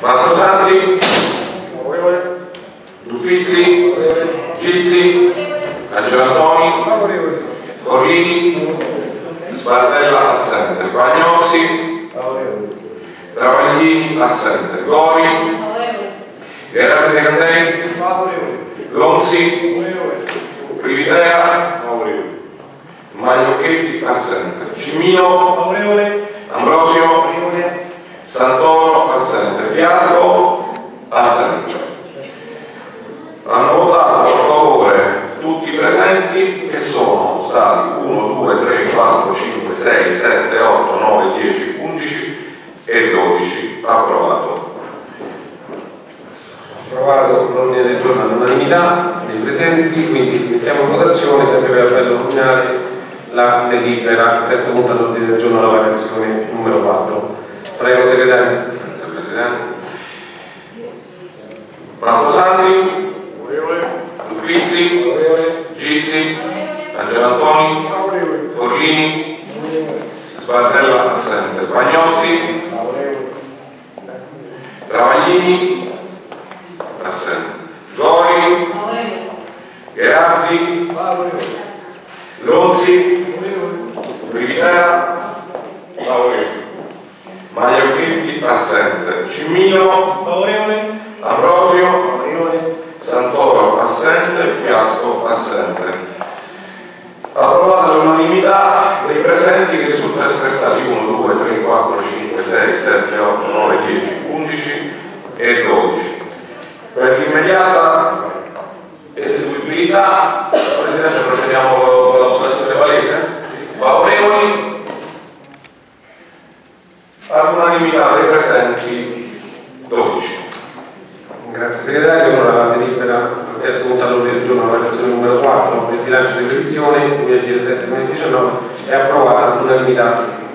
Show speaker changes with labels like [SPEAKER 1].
[SPEAKER 1] Mastro Santi, Dufizzi, Gizzi, Angelantoni, Corrini, Sbardella assente, Pagnozzi, Travaglini assente, Gori, Gerardi De Candei, Lonzi, Privitea, Magliocchetti assente, Cimino, Ambrosio, presenti che sono stati 1, 2, 3, 4, 5, 6, 7, 8, 9, 10, 11 e 12. Approvato.
[SPEAKER 2] Approvato l'ordine del giorno all'unanimità dei presenti, quindi mettiamo in votazione sempre per appello nominale la delibera, terzo punto all'ordine del giorno la variazione numero 4. Prego segretario.
[SPEAKER 1] Grazie Presidente. Mastro Santi, Dufizzi, Gizzi, Angelantoni, Forlini, Sbardella assente, Pagnozzi, Travaglini, assente, Gori, Gerardi, Lonzi, Brivitera, Magliocchetti, assente, Cimino, Ambrosio, Santoro, assente, Fiasco, assente. Approvata all'unanimità dei presenti che risulta essere stati 1, 2, 3, 4, 5, 6, 7, 8, 9, 10, 11 e 12. Per l'immediata eseguibilità, Presidente, procediamo con la votazione palese? Favorevoli? All'unanimità dei presenti 12.
[SPEAKER 2] Grazie segretario, allora la delibera al terzo all'ordine del giorno la variazione numero 4 del bilancio di previsione 2017-2019 è approvata all'unanimità